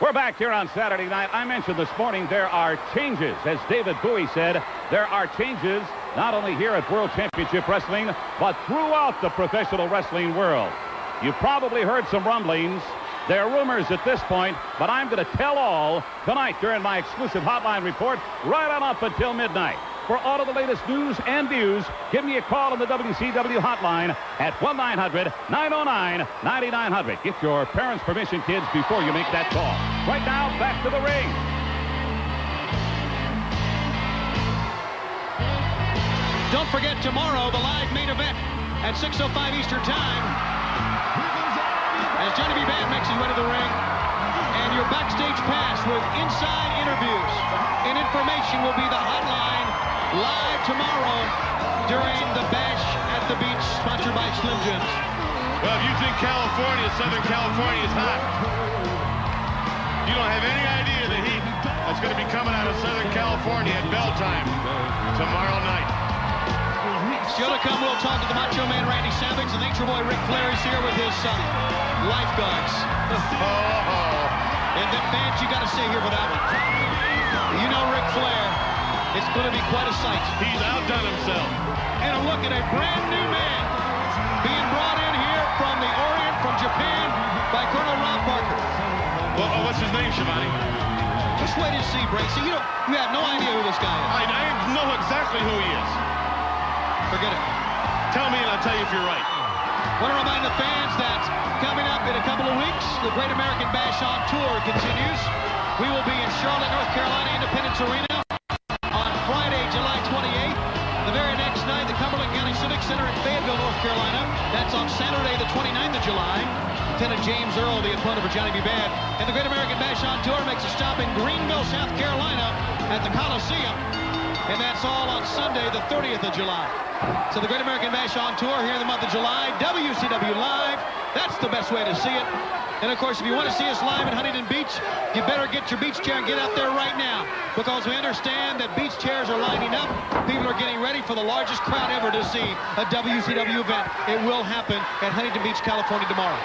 We're back here on Saturday night. I mentioned this morning there are changes. As David Bowie said, there are changes not only here at World Championship Wrestling, but throughout the professional wrestling world. You've probably heard some rumblings. There are rumors at this point, but I'm going to tell all tonight during my exclusive hotline report right on up until midnight. For all of the latest news and views, give me a call on the WCW hotline at 1-900-909-9900. Get your parents' permission, kids, before you make that call. Right now, back to the ring. Don't forget tomorrow, the live main event at 6.05 Eastern Time. As Johnny B. Badd makes his way to the ring. And your backstage pass with inside interviews and information will be the hotline live tomorrow during the Bash at the Beach, sponsored by Slim Jims. Well, if you think California, Southern California is hot, you don't have any idea the heat that's going to be coming out of Southern California at bell time tomorrow night. Still to come, we'll talk to the Macho Man Randy Savage. The Nature Boy Ric Flair is here with his uh, lifeguards. Oh, And then fans, you got to stay here for going to be quite a sight. he's outdone himself. And a look at a brand new man being brought in here from the Orient, from Japan, by Colonel Rob Parker. Well, oh, what's his name, Schiavone? Just wait and see, Bracy. You don't, you have no idea who this guy is. I, I know exactly who he is. Forget it. Tell me and I'll tell you if you're right. Want to remind the fans that coming up in a couple of weeks, the Great American Bash on Tour continues. We will be in Charlotte, North Carolina, Independence Arena That's on Saturday, the 29th of July. Lieutenant James Earl, the opponent for Johnny B. Badd. And the Great American Bash on Tour makes a stop in Greenville, South Carolina at the Coliseum. And that's all on Sunday, the 30th of July. So the Great American Bash on tour here in the month of July. WCW Live. That's the best way to see it. And of course, if you want to see us live in Huntington Beach, you better get your beach chair and get out there right now. Because we understand that beach chairs are lining up. People are getting ready for the largest crowd ever to see a WCW event. It will happen at Huntington Beach, California tomorrow.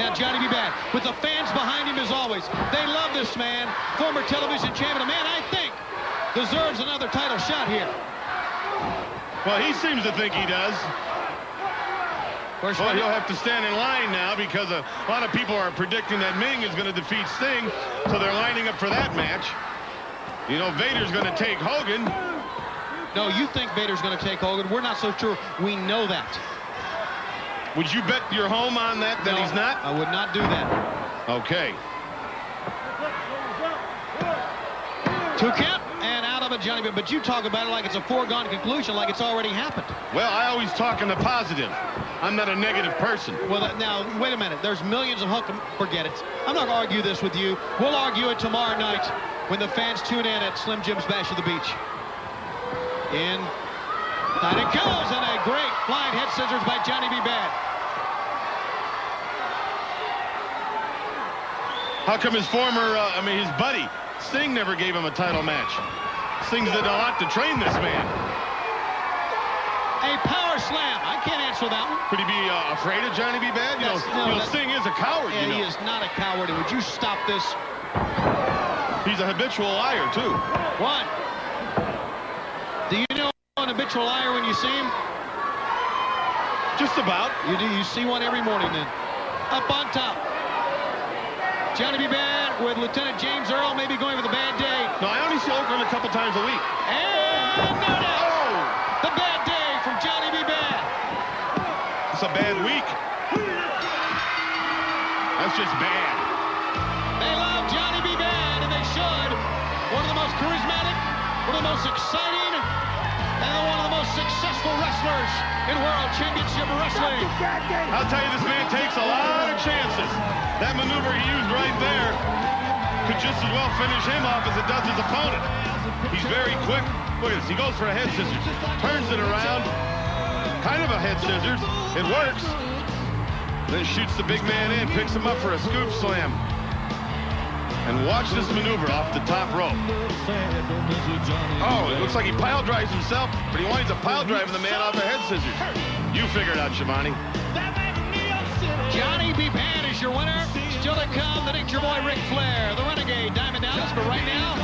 Now Johnny B. Badd, with the fans behind him as always. They love this man, former television champion, a man I think deserves another title shot here. Well, he seems to think he does. Course, Well, he'll have to stand in line now because a lot of people are predicting that Meng is going to defeat Sting, so they're lining up for that match. You know, Vader's going to take Hogan. no, you think Vader's going to take Hogan. We're not so sure. We know that. Would you bet your home on that that No, he's not? I would not do that. Okay. Two count and out of it, Johnny. But you talk about it like it's a foregone conclusion, like it's already happened. Well, I always talk in the positive. I'm not a negative person. Well, that- now, wait a minute. There's millions of Hulk. Forget it. I'm not going to argue this with you. We'll argue it tomorrow night when the fans tune in at Slim Jim's Bash of the Beach. In. And it goes, and a great flying head scissors by Johnny B. Badd. How come his former, uh, I mean, his buddy, Sting never gave him a title match? Sting's did a lot to train this man. A power slam. I can't answer that one. Could he be uh, afraid of Johnny B. Badd? You know, That's- no, you know Sting is a coward, Yeah, you know. he is not a coward. Would you stop this? He's a habitual liar, too. One. Do you know an habitual liar when you see him? Just about. You do. You see one every morning then. Up on top. Johnny B. Badd with Lieutenant James Earl maybe going with a bad day. No, I only see Oakland a couple times a week. And it's a bad week. That's just bad. They love Johnny B. Badd, and they should. One of the most charismatic, one of the most exciting, and one of the most successful wrestlers in World Championship Wrestling. I'll tell you, this man takes a lot of chances. That maneuver he used right there could just as well finish him off as it does his opponent. He's very quick. Look at this. He goes for a head scissors. Turns it around. Kind of a head scissors. It works. Then shoots the big man in. Picks him up for a scoop slam. And watch this maneuver off the top rope. Oh, it looks like he pile drives himself, but he winds up pile driving the man off the head scissors. You figure it out, Schiavone. Johnny B. Pan is your winner. still to come, the Nature Boy Ric Flair, the Renegade Diamond Dallas. But right now.